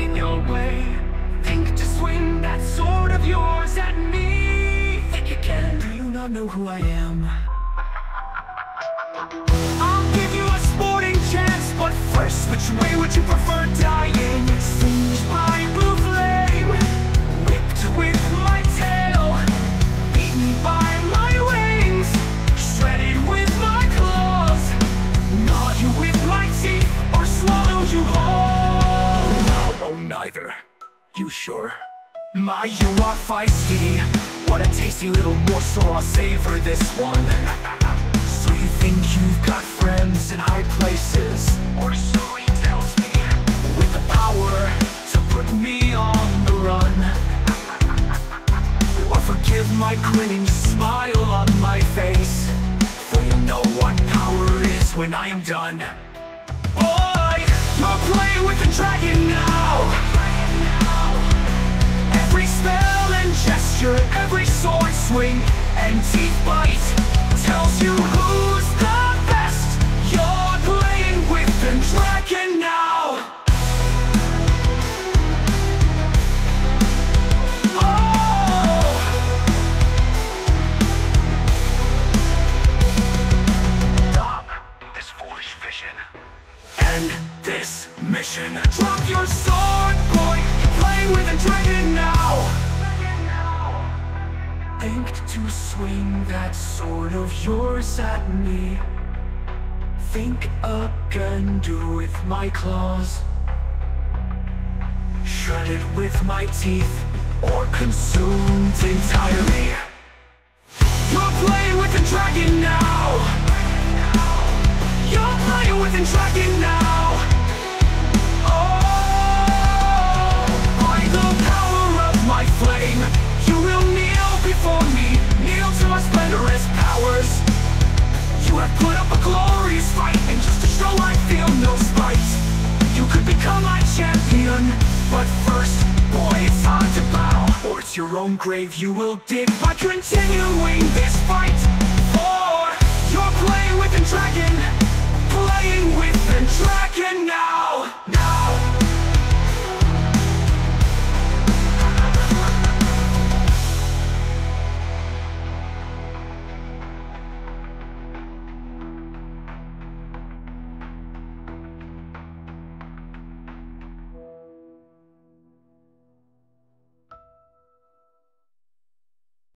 standing your way Think to swing that sword of yours at me Think again, do you not know who I am? I'll give you a sporting chance But first, which way would you prefer dying? Singe my blue flame Whipped with my tail Beaten by my wings Shredded with my claws Gnaw you with my teeth Or swallow you whole Neither. You sure? My, you are feisty. What a tasty little morsel, I'll savor this one. So you think you've got friends in high places? Or so he tells me. With the power to put me on the run. Or forgive my grinning smile on my face. For you know what power is when I am done. You're playing with the dragon now. Every spell and gesture, every sword swing and teeth bite tells you mission. Drop your sword, boy. Play with the dragon now. Think to swing that sword of yours at me. Think again, do with my claws. Shredded with my teeth, or consumed entirely. You're playing with the dragon now. You're playing with the dragon now. No spite, you could become my champion. But first, boy, it's time to bow, or it's your own grave you will dig by continuing this fight.